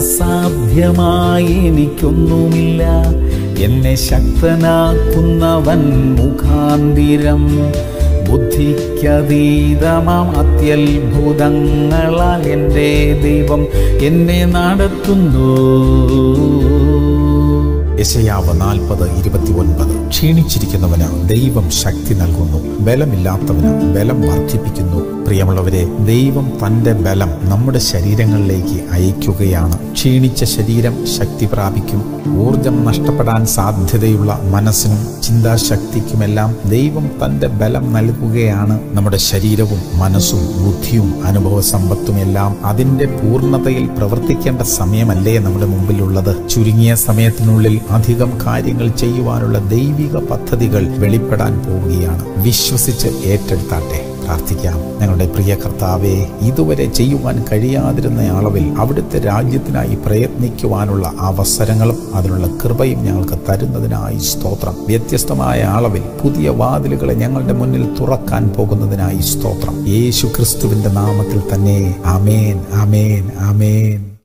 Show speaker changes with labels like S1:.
S1: അസാധ്യമായി എനിക്കൊന്നുമില്ല എന്നെ ശക്തനാക്കുന്നവൻ മുഖാന്തിരം. ബുദ്ധിക്കതീതമാം അത്യത്ഭുതങ്ങളാൽ എന്റെ ദൈവം എന്നെ നടത്തുന്നു.
S2: ക്ഷീണിച്ചിരിക്കുന്നവന് ദൈവം ശക്തി നൽകുന്നു. ബലമില്ലാത്തവന് ബലം വർദ്ധിപ്പിക്കുന്നു. പ്രിയമുള്ളവരെ ദൈവം തന്റെ ബലം നമ്മുടെ ശരീരങ്ങളിലേക്ക് അയക്കുകയാണ്. ക്ഷീണിച്ച ശരീരം ശക്തി പ്രാപിക്കും. ഊർജം നഷ്ടപ്പെടാൻ സാധ്യതയുള്ള മനസ്സിനും ചിന്താശക്തിക്കുമെല്ലാം ദൈവം തന്റെ ബലം നൽകുകയാണ്. നമ്മുടെ ശരീരവും മനസ്സും ബുദ്ധിയും അനുഭവ സമ്പത്തുമെല്ലാം അതിന്റെ പൂർണതയിൽ പ്രവർത്തിക്കേണ്ട സമയമല്ലേ നമ്മുടെ മുമ്പിലുള്ളത്? ചുരുങ്ങിയ സമയത്തിനുള്ളിൽ അധികം കാര്യങ്ങൾ ചെയ്യുവാനുള്ള ദൈവിക പദ്ധതികൾ വെളിപ്പെടാൻ പോവുകയാണ്. വിശ്വസിച്ച് ഏറ്റെടുത്താട്ടെ. പ്രാർത്ഥിക്കാം. ഞങ്ങളുടെ പ്രിയ കർത്താവെ ഇതുവരെ ചെയ്യുവാൻ കഴിയാതിരുന്ന അളവിൽ അവിടുത്തെ രാജ്യത്തിനായി പ്രയത്നിക്കുവാനുള്ള അവസരങ്ങളും അതിനുള്ള കൃപയും ഞങ്ങൾക്ക് തരുന്നതിനായി സ്തോത്രം. വ്യത്യസ്തമായ അളവിൽ പുതിയ വാതിലുകളെ ഞങ്ങളുടെ മുന്നിൽ തുറക്കാൻ പോകുന്നതിനായി സ്തോത്രം. യേശു നാമത്തിൽ തന്നെ. അമേൻ അമേൻ ആമേൻ.